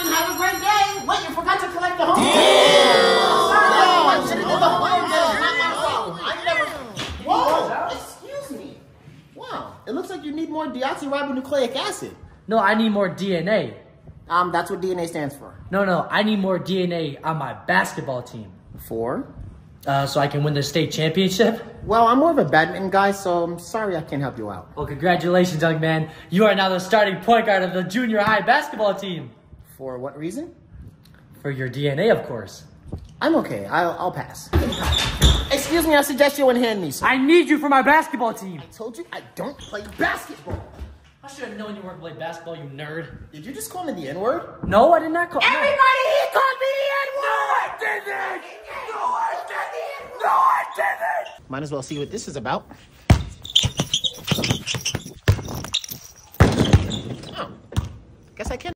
and have a great day. Wait, you forgot to collect the home. Sorry, should have did the home game. Not my fault. I never. Whoa! Excuse me. Wow, it looks like you need more deoxyribonucleic acid. No, I need more DNA. Um, that's what DNA stands for. No, no, I need more DNA on my basketball team. For? Uh, so I can win the state championship. Well, I'm more of a badminton guy, so I'm sorry I can't help you out. Well, congratulations, young man. You are now the starting point guard of the junior high basketball team. For what reason? For your DNA, of course. I'm okay. I'll, I'll pass. Excuse me, I suggest you unhand me, sir. I need you for my basketball team. I told you I don't play basketball. I should have known you weren't play basketball, you nerd. Did you just call me the N-word? No, I did not call. no. Everybody, he called me the N-word! No, I didn't! No, I didn't! No, I didn't! Might as well see what this is about. Oh, guess I can.